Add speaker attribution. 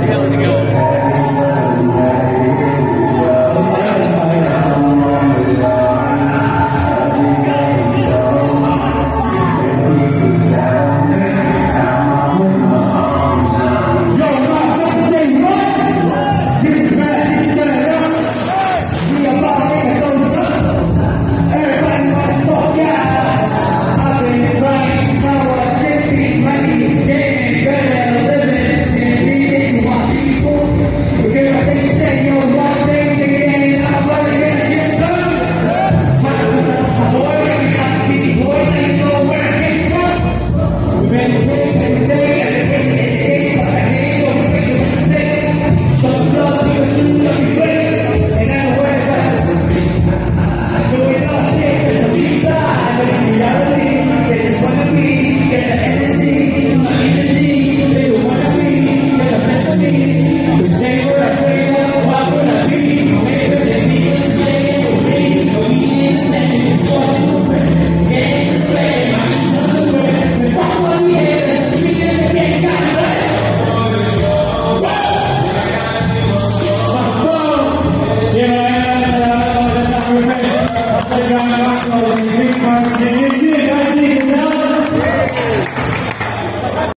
Speaker 1: Theo They say you're. Gracias.